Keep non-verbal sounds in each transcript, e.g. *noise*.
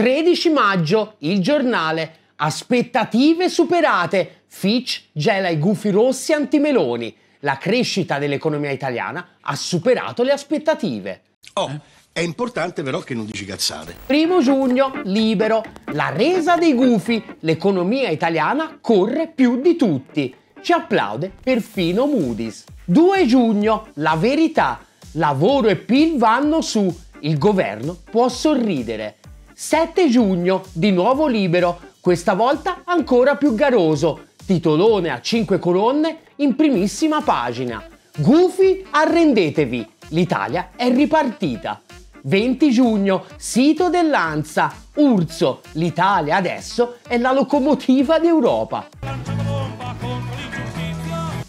13 maggio, il giornale. Aspettative superate. Fitch gela i gufi rossi antimeloni. La crescita dell'economia italiana ha superato le aspettative. Oh, è importante però che non dici cazzate. Primo giugno, libero. La resa dei gufi. L'economia italiana corre più di tutti. Ci applaude perfino Moody's. 2 giugno, la verità. Lavoro e PIL vanno su. Il governo può sorridere. 7 giugno, di nuovo libero, questa volta ancora più garoso. Titolone a 5 colonne in primissima pagina. Gufi, arrendetevi, l'Italia è ripartita. 20 giugno, sito dell'Ansa, Urso, l'Italia adesso è la locomotiva d'Europa.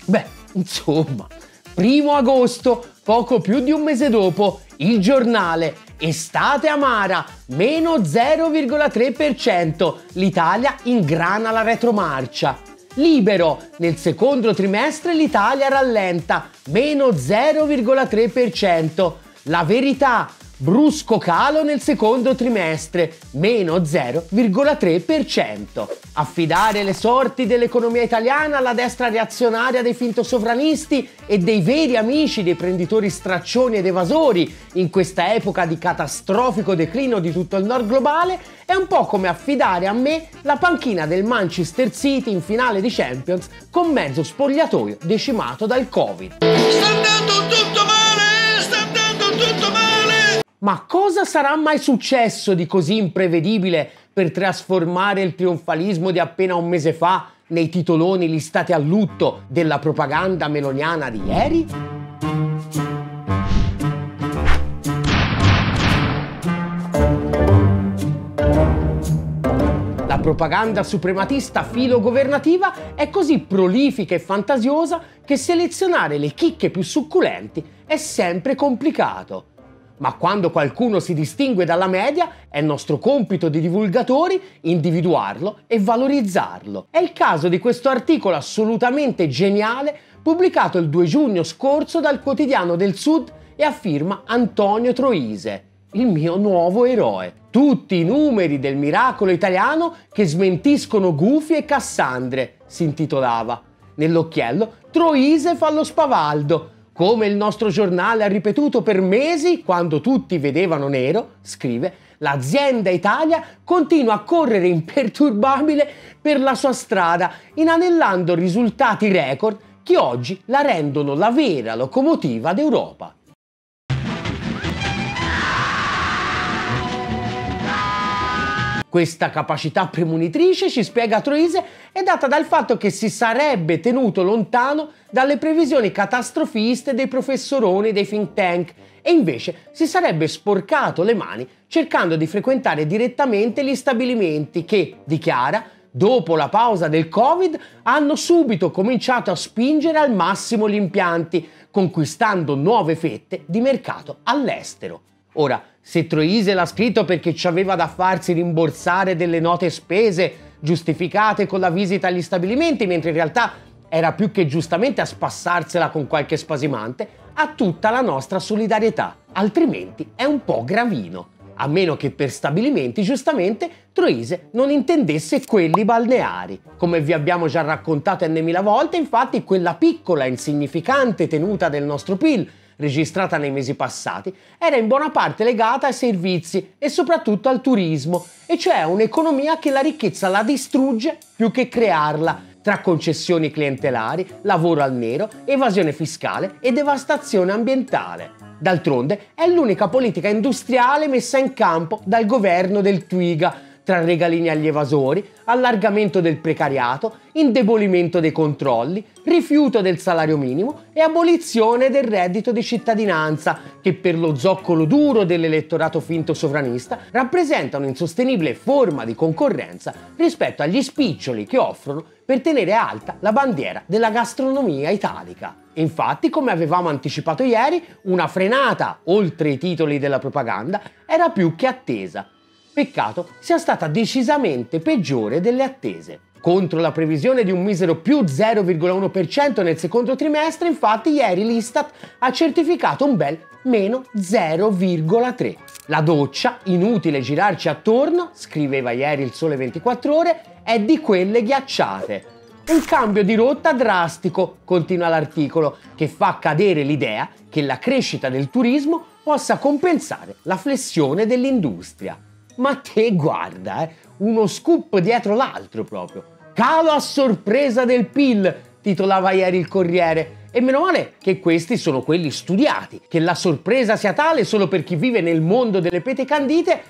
Beh, insomma, primo agosto, poco più di un mese dopo, il giornale Estate amara, meno 0,3%. L'Italia ingrana la retromarcia. Libero, nel secondo trimestre l'Italia rallenta, meno 0,3%. La verità, brusco calo nel secondo trimestre, meno 0,3%. Affidare le sorti dell'economia italiana alla destra reazionaria dei fintosovranisti e dei veri amici dei prenditori straccioni ed evasori in questa epoca di catastrofico declino di tutto il nord globale è un po' come affidare a me la panchina del Manchester City in finale di Champions con mezzo spogliatoio decimato dal Covid. Sta Ma cosa sarà mai successo di così imprevedibile per trasformare il trionfalismo di appena un mese fa nei titoloni listati a lutto della propaganda meloniana di ieri? La propaganda suprematista filogovernativa è così prolifica e fantasiosa che selezionare le chicche più succulenti è sempre complicato ma quando qualcuno si distingue dalla media è nostro compito di divulgatori individuarlo e valorizzarlo. È il caso di questo articolo assolutamente geniale pubblicato il 2 giugno scorso dal quotidiano del Sud e a firma Antonio Troise, il mio nuovo eroe. Tutti i numeri del miracolo italiano che smentiscono Gufi e Cassandre, si intitolava. Nell'occhiello Troise fa lo spavaldo, come il nostro giornale ha ripetuto per mesi quando tutti vedevano nero, scrive, l'azienda Italia continua a correre imperturbabile per la sua strada, inanellando risultati record che oggi la rendono la vera locomotiva d'Europa. Questa capacità premonitrice, ci spiega Troise, è data dal fatto che si sarebbe tenuto lontano dalle previsioni catastrofiste dei professoroni dei think tank e invece si sarebbe sporcato le mani cercando di frequentare direttamente gli stabilimenti che, dichiara, dopo la pausa del Covid hanno subito cominciato a spingere al massimo gli impianti, conquistando nuove fette di mercato all'estero. Ora, se Troise l'ha scritto perché ci aveva da farsi rimborsare delle note spese giustificate con la visita agli stabilimenti, mentre in realtà era più che giustamente a spassarsela con qualche spasimante, ha tutta la nostra solidarietà, altrimenti è un po' gravino. A meno che per stabilimenti, giustamente, Troise non intendesse quelli balneari. Come vi abbiamo già raccontato n mila volte, infatti, quella piccola e insignificante tenuta del nostro PIL registrata nei mesi passati, era in buona parte legata ai servizi e soprattutto al turismo, e cioè un'economia che la ricchezza la distrugge più che crearla, tra concessioni clientelari, lavoro al nero, evasione fiscale e devastazione ambientale. D'altronde è l'unica politica industriale messa in campo dal governo del Twiga, tra regalini agli evasori, allargamento del precariato, indebolimento dei controlli, rifiuto del salario minimo e abolizione del reddito di cittadinanza, che per lo zoccolo duro dell'elettorato finto sovranista rappresenta un'insostenibile forma di concorrenza rispetto agli spiccioli che offrono per tenere alta la bandiera della gastronomia italica. Infatti, come avevamo anticipato ieri, una frenata oltre i titoli della propaganda era più che attesa Peccato sia stata decisamente peggiore delle attese. Contro la previsione di un misero più 0,1% nel secondo trimestre, infatti, ieri l'Istat ha certificato un bel meno 0,3%. La doccia, inutile girarci attorno, scriveva ieri il Sole 24 ore, è di quelle ghiacciate. Un cambio di rotta drastico, continua l'articolo, che fa cadere l'idea che la crescita del turismo possa compensare la flessione dell'industria. Ma te guarda, eh, uno scoop dietro l'altro proprio. Calo a sorpresa del PIL, titolava ieri il Corriere. E meno male che questi sono quelli studiati, che la sorpresa sia tale solo per chi vive nel mondo delle pete candite.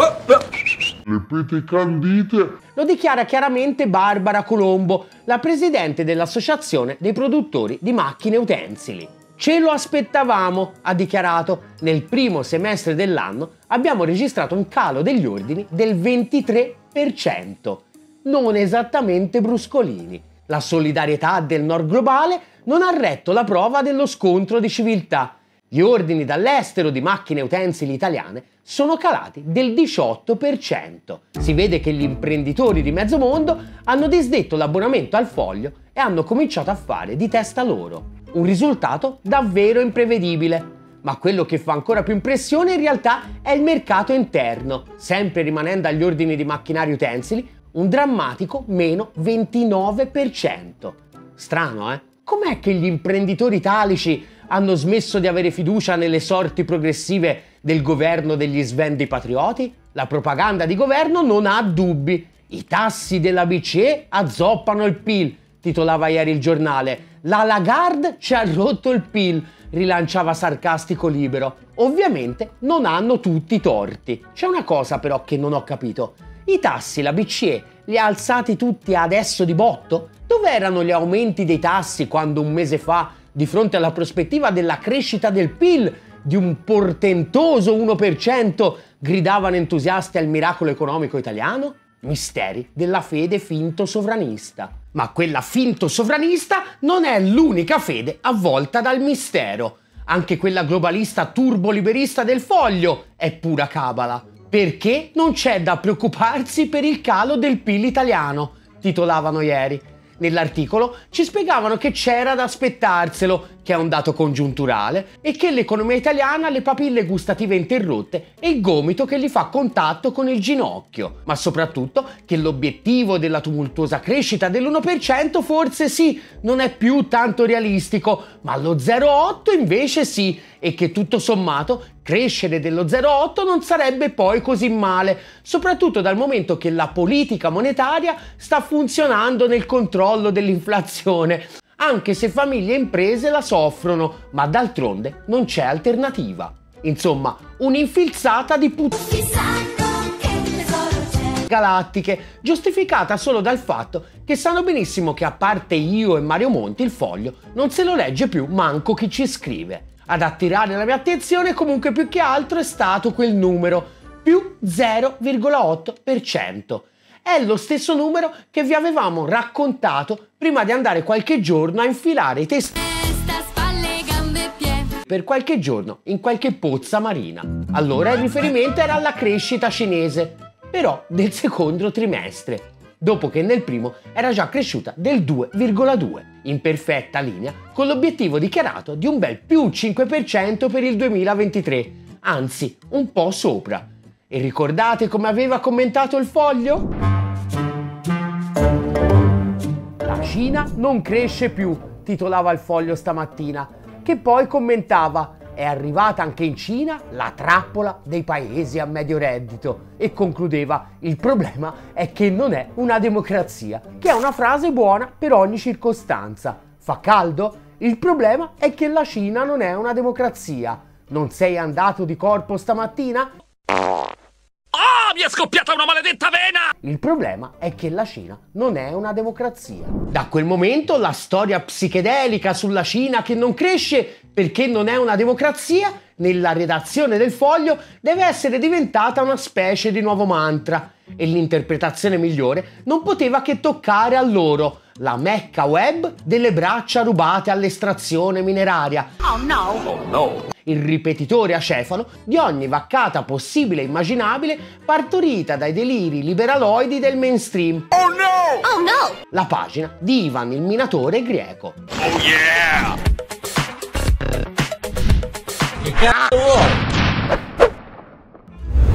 Le pete candite. Lo dichiara chiaramente Barbara Colombo, la presidente dell'Associazione dei produttori di macchine utensili. Ce lo aspettavamo, ha dichiarato. Nel primo semestre dell'anno abbiamo registrato un calo degli ordini del 23%. Non esattamente bruscolini. La solidarietà del nord globale non ha retto la prova dello scontro di civiltà. Gli ordini dall'estero di macchine utensili italiane sono calati del 18%. Si vede che gli imprenditori di mezzo mondo hanno disdetto l'abbonamento al foglio e hanno cominciato a fare di testa loro. Un risultato davvero imprevedibile. Ma quello che fa ancora più impressione in realtà è il mercato interno, sempre rimanendo agli ordini di macchinari utensili, un drammatico meno 29%. Strano, eh? Com'è che gli imprenditori italici hanno smesso di avere fiducia nelle sorti progressive del governo degli svendi patrioti? La propaganda di governo non ha dubbi. I tassi della BCE azzoppano il PIL, titolava ieri il giornale. La Lagarde ci ha rotto il PIL, rilanciava sarcastico libero. Ovviamente non hanno tutti i torti. C'è una cosa però che non ho capito. I tassi la BCE li ha alzati tutti adesso di botto? Dove erano gli aumenti dei tassi quando un mese fa, di fronte alla prospettiva della crescita del PIL, di un portentoso 1%, gridavano entusiasti al miracolo economico italiano? Misteri della fede finto sovranista. Ma quella finto sovranista non è l'unica fede avvolta dal mistero. Anche quella globalista turboliberista del foglio è pura cabala. Perché non c'è da preoccuparsi per il calo del PIL italiano, titolavano ieri. Nell'articolo ci spiegavano che c'era da aspettarselo, che è un dato congiunturale, e che l'economia italiana ha le papille gustative interrotte e il gomito che gli fa contatto con il ginocchio, ma soprattutto che l'obiettivo della tumultuosa crescita dell'1% forse sì, non è più tanto realistico, ma lo 0,8 invece sì, e che tutto sommato crescere dello 0,8 non sarebbe poi così male, soprattutto dal momento che la politica monetaria sta funzionando nel controllo dell'inflazione, anche se famiglie e imprese la soffrono, ma d'altronde non c'è alternativa. Insomma, un'infilzata di puttane galattiche, giustificata solo dal fatto che sanno benissimo che a parte io e Mario Monti il foglio non se lo legge più manco chi ci scrive. Ad attirare la mia attenzione comunque più che altro è stato quel numero, più 0,8%. È lo stesso numero che vi avevamo raccontato prima di andare qualche giorno a infilare i testini per qualche giorno in qualche pozza marina. Allora il riferimento era alla crescita cinese, però del secondo trimestre dopo che nel primo era già cresciuta del 2,2, in perfetta linea con l'obiettivo dichiarato di un bel più 5% per il 2023, anzi un po' sopra. E ricordate come aveva commentato il foglio? La Cina non cresce più, titolava il foglio stamattina, che poi commentava è arrivata anche in Cina la trappola dei paesi a medio reddito e concludeva il problema è che non è una democrazia, che è una frase buona per ogni circostanza. Fa caldo? Il problema è che la Cina non è una democrazia. Non sei andato di corpo stamattina? Ah, mi è scoppiata una maledetta vena! Il problema è che la Cina non è una democrazia. Da quel momento la storia psichedelica sulla Cina che non cresce perché non è una democrazia, nella redazione del foglio deve essere diventata una specie di nuovo mantra e l'interpretazione migliore non poteva che toccare a loro, la mecca web delle braccia rubate all'estrazione mineraria. Oh no! Oh no! Il ripetitore acefalo di ogni vaccata possibile e immaginabile partorita dai deliri liberaloidi del mainstream. Oh no! Oh no! La pagina di Ivan il minatore greco. Oh yeah!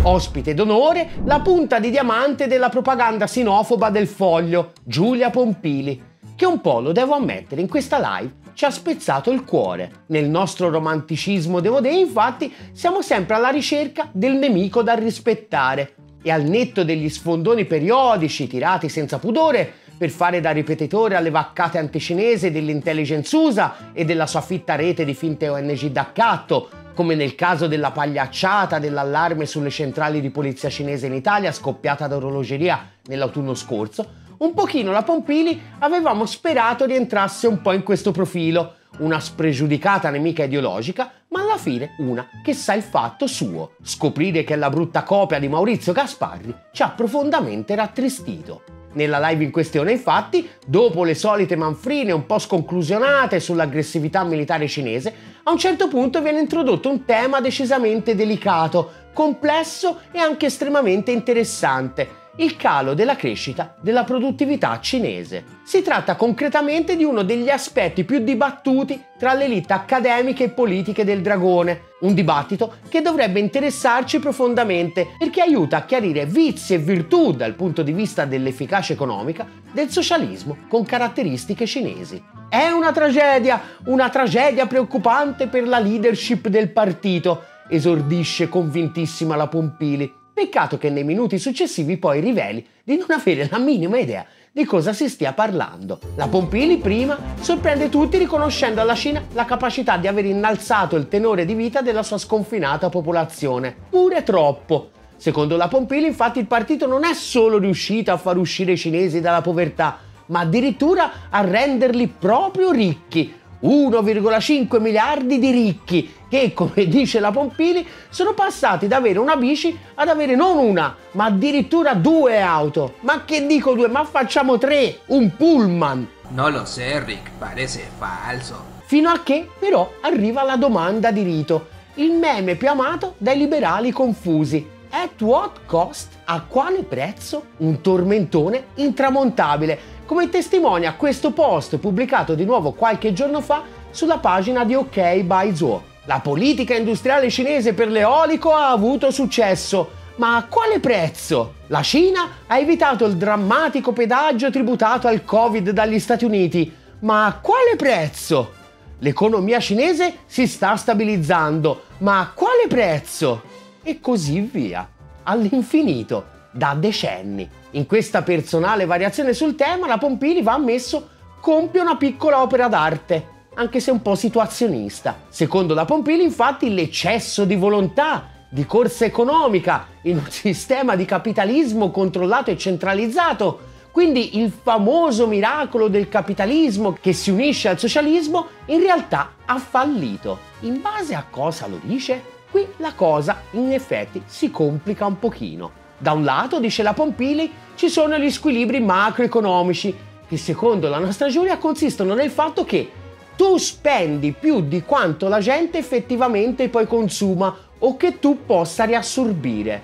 Ospite d'onore, la punta di diamante della propaganda sinofoba del foglio, Giulia Pompili, che un po', lo devo ammettere, in questa live ci ha spezzato il cuore. Nel nostro romanticismo devo dire, infatti, siamo sempre alla ricerca del nemico da rispettare e al netto degli sfondoni periodici tirati senza pudore per fare da ripetitore alle vaccate anticinese dell'intelligence USA e della sua fitta rete di finte ONG d'accatto, come nel caso della pagliacciata dell'allarme sulle centrali di polizia cinese in Italia scoppiata da orologeria nell'autunno scorso, un pochino la Pompili avevamo sperato rientrasse un po' in questo profilo, una spregiudicata nemica ideologica, ma alla fine una che sa il fatto suo. Scoprire che è la brutta copia di Maurizio Gasparri ci ha profondamente rattristito. Nella live in questione, infatti, dopo le solite manfrine un po' sconclusionate sull'aggressività militare cinese, a un certo punto viene introdotto un tema decisamente delicato, complesso e anche estremamente interessante, il calo della crescita della produttività cinese. Si tratta concretamente di uno degli aspetti più dibattuti tra le elite accademiche e politiche del dragone, un dibattito che dovrebbe interessarci profondamente perché aiuta a chiarire vizi e virtù dal punto di vista dell'efficacia economica del socialismo con caratteristiche cinesi. È una tragedia, una tragedia preoccupante per la leadership del partito, esordisce convintissima la Pompili Peccato che nei minuti successivi poi riveli di non avere la minima idea di cosa si stia parlando. La Pompili prima sorprende tutti riconoscendo alla Cina la capacità di aver innalzato il tenore di vita della sua sconfinata popolazione, pure troppo. Secondo la Pompili infatti il partito non è solo riuscito a far uscire i cinesi dalla povertà, ma addirittura a renderli proprio ricchi, 1,5 miliardi di ricchi che, come *laughs* dice la Pompili, sono passati da avere una bici ad avere non una, ma addirittura due auto. Ma che dico due? Ma facciamo tre! Un pullman! No lo sé, Rick, parece falso. Fino a che però arriva la domanda di rito, il meme più amato dai liberali confusi. At what cost? A quale prezzo? Un tormentone intramontabile come testimonia questo post pubblicato di nuovo qualche giorno fa sulla pagina di OK by Zuo. La politica industriale cinese per l'eolico ha avuto successo, ma a quale prezzo? La Cina ha evitato il drammatico pedaggio tributato al Covid dagli Stati Uniti, ma a quale prezzo? L'economia cinese si sta stabilizzando, ma a quale prezzo? E così via, all'infinito da decenni. In questa personale variazione sul tema, la Pompili, va ammesso, compie una piccola opera d'arte, anche se un po' situazionista. Secondo la Pompili, infatti, l'eccesso di volontà, di corsa economica, in un *laughs* sistema di capitalismo controllato e centralizzato, quindi il famoso miracolo del capitalismo che si unisce al socialismo, in realtà ha fallito. In base a cosa lo dice? Qui la cosa in effetti si complica un pochino. Da un lato, dice la Pompili, ci sono gli squilibri macroeconomici, che secondo la nostra Giulia consistono nel fatto che tu spendi più di quanto la gente effettivamente poi consuma o che tu possa riassorbire.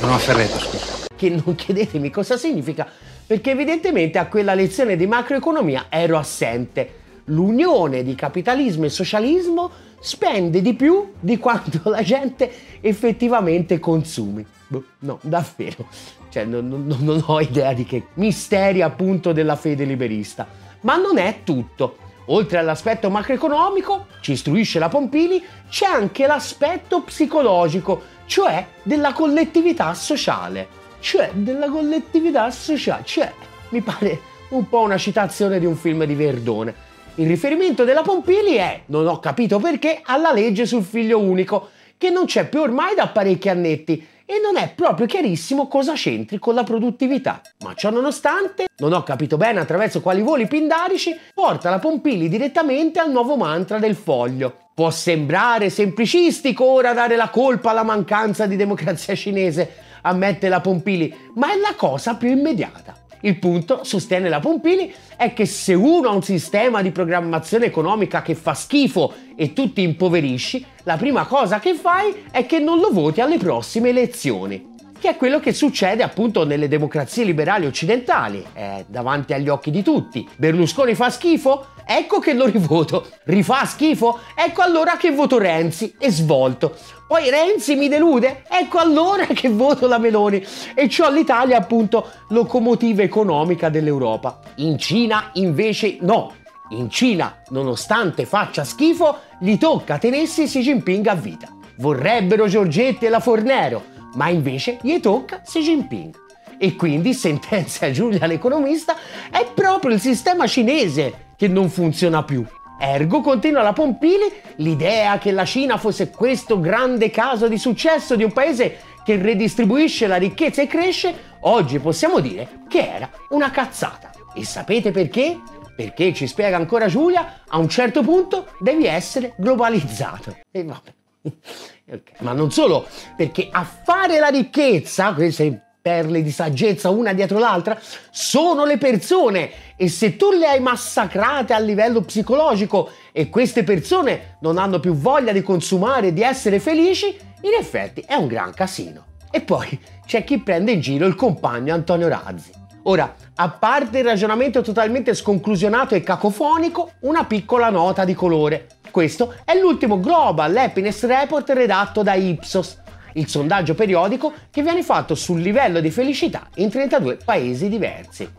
Non ho ferretto, scusa. Che non chiedetemi cosa significa, perché evidentemente a quella lezione di macroeconomia ero assente. L'unione di capitalismo e socialismo spende di più di quanto la gente effettivamente consumi. Boh, no, davvero. Cioè, non, non, non ho idea di che misteri appunto della fede liberista. Ma non è tutto. Oltre all'aspetto macroeconomico, ci istruisce la Pompili, c'è anche l'aspetto psicologico, cioè della collettività sociale. Cioè, della collettività sociale. Cioè, mi pare un po' una citazione di un film di Verdone. Il riferimento della Pompili è, non ho capito perché, alla legge sul figlio unico, che non c'è più ormai da parecchi annetti e non è proprio chiarissimo cosa c'entri con la produttività. Ma ciò nonostante, non ho capito bene attraverso quali voli pindarici, porta la Pompili direttamente al nuovo mantra del foglio. Può sembrare semplicistico ora dare la colpa alla mancanza di democrazia cinese, ammette la Pompili, ma è la cosa più immediata. Il punto, sostiene la Pompili, è che se uno ha un sistema di programmazione economica che fa schifo e tu ti impoverisci, la prima cosa che fai è che non lo voti alle prossime elezioni. Che è quello che succede appunto nelle democrazie liberali occidentali, è davanti agli occhi di tutti. Berlusconi fa schifo? Ecco che lo rivoto. Rifà schifo? Ecco allora che voto Renzi e svolto. Poi Renzi mi delude? Ecco allora *laughs* che voto la Meloni. E ciò l'Italia appunto locomotiva economica dell'Europa. In Cina invece no. In Cina, nonostante faccia schifo, gli tocca tenersi Xi Jinping a vita. Vorrebbero Giorgetti e la Fornero, ma invece gli tocca Xi Jinping. E quindi, *laughs* sentenzia Giulia l'economista, è proprio il sistema cinese che non funziona più. Ergo, continua la Pompili, l'idea che la Cina fosse questo grande caso di successo di un paese che redistribuisce la ricchezza e cresce, oggi possiamo dire che era una cazzata. E sapete perché? Perché, ci spiega ancora Giulia, a un certo punto devi essere globalizzato. E vabbè. *laughs* Okay. Ma non solo, perché a fare la ricchezza, queste perle di saggezza una dietro l'altra, sono le persone e se tu le hai massacrate a livello psicologico e queste persone non hanno più voglia di consumare e di essere felici, in effetti è un gran casino. E poi c'è chi prende in giro il compagno Antonio Razzi. Ora, a parte il ragionamento totalmente sconclusionato e cacofonico, una piccola nota di colore. Questo è l'ultimo Global Happiness Report redatto da Ipsos, il sondaggio periodico che viene fatto sul livello di felicità in 32 paesi diversi.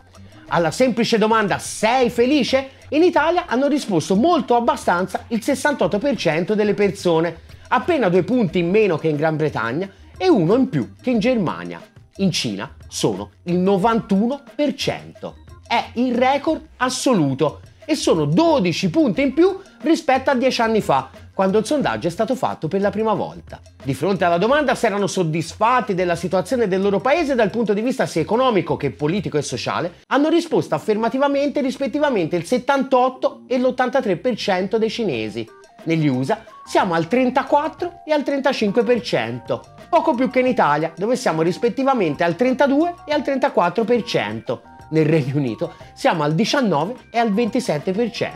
Alla semplice domanda sei felice? In Italia hanno risposto molto abbastanza il 68% delle persone, appena due punti in meno che in Gran Bretagna e uno in più che in Germania in Cina sono il 91%. È il record assoluto e sono 12 punti in più rispetto a 10 anni fa, quando il sondaggio è stato fatto per la prima volta. Di fronte alla domanda se erano soddisfatti della situazione del loro paese dal punto di vista sia economico che politico e sociale, hanno risposto affermativamente rispettivamente il 78 e l'83% dei cinesi. Negli USA siamo al 34 e al 35%, poco più che in Italia, dove siamo rispettivamente al 32 e al 34%. Nel Regno Unito siamo al 19 e al 27%.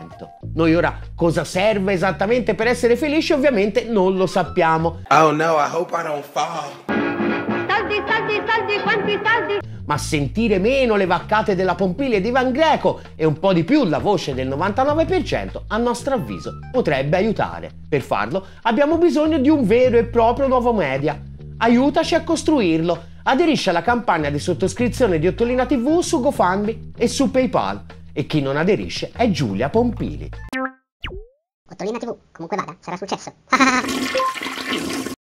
Noi ora cosa serve esattamente per essere felici ovviamente non lo sappiamo. Oh no, I hope I don't fall. Soldi, soldi, soldi, quanti soldi? ma sentire meno le vaccate della Pompili e di Van Greco e un po' di più la voce del 99% a nostro avviso potrebbe aiutare. Per farlo abbiamo bisogno di un vero e proprio nuovo media. Aiutaci a costruirlo. Aderisci alla campagna di sottoscrizione di Ottolina TV su GoFundMe e su PayPal. E chi non aderisce è Giulia Pompili. Ottolina TV, comunque vada, sarà successo. *laughs*